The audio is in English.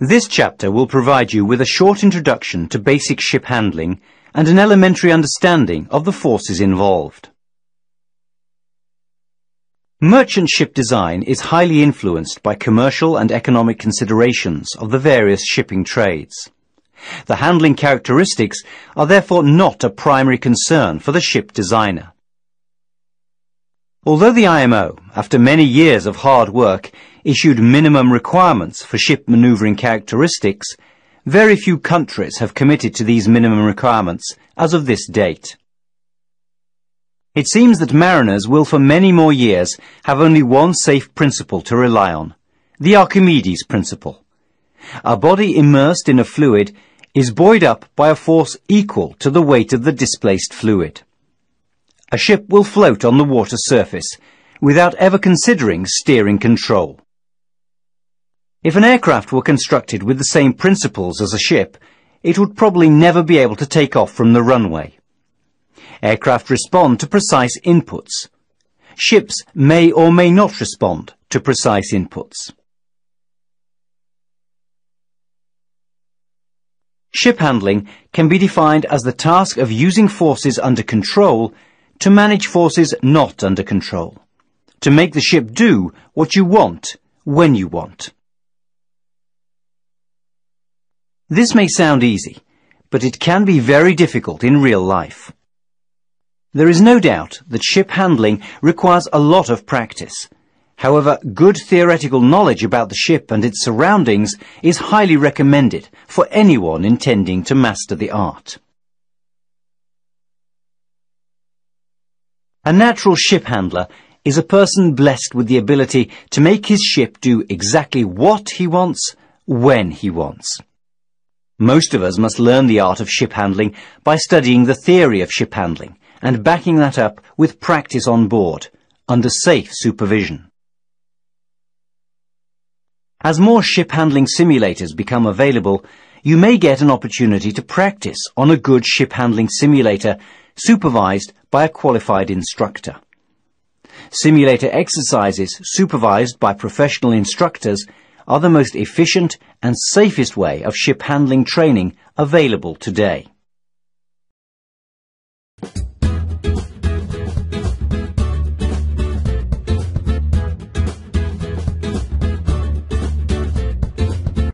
This chapter will provide you with a short introduction to basic ship handling and an elementary understanding of the forces involved. Merchant ship design is highly influenced by commercial and economic considerations of the various shipping trades. The handling characteristics are therefore not a primary concern for the ship designer. Although the IMO, after many years of hard work, issued minimum requirements for ship manoeuvring characteristics, very few countries have committed to these minimum requirements as of this date. It seems that mariners will for many more years have only one safe principle to rely on, the Archimedes principle. A body immersed in a fluid is buoyed up by a force equal to the weight of the displaced fluid. A ship will float on the water surface without ever considering steering control. If an aircraft were constructed with the same principles as a ship, it would probably never be able to take off from the runway. Aircraft respond to precise inputs. Ships may or may not respond to precise inputs. Ship handling can be defined as the task of using forces under control to manage forces not under control. To make the ship do what you want when you want. This may sound easy, but it can be very difficult in real life. There is no doubt that ship handling requires a lot of practice. However, good theoretical knowledge about the ship and its surroundings is highly recommended for anyone intending to master the art. A natural ship handler is a person blessed with the ability to make his ship do exactly what he wants, when he wants. Most of us must learn the art of ship handling by studying the theory of ship handling and backing that up with practice on board, under safe supervision. As more ship handling simulators become available, you may get an opportunity to practice on a good ship handling simulator supervised by a qualified instructor. Simulator exercises supervised by professional instructors are the most efficient and safest way of ship handling training available today.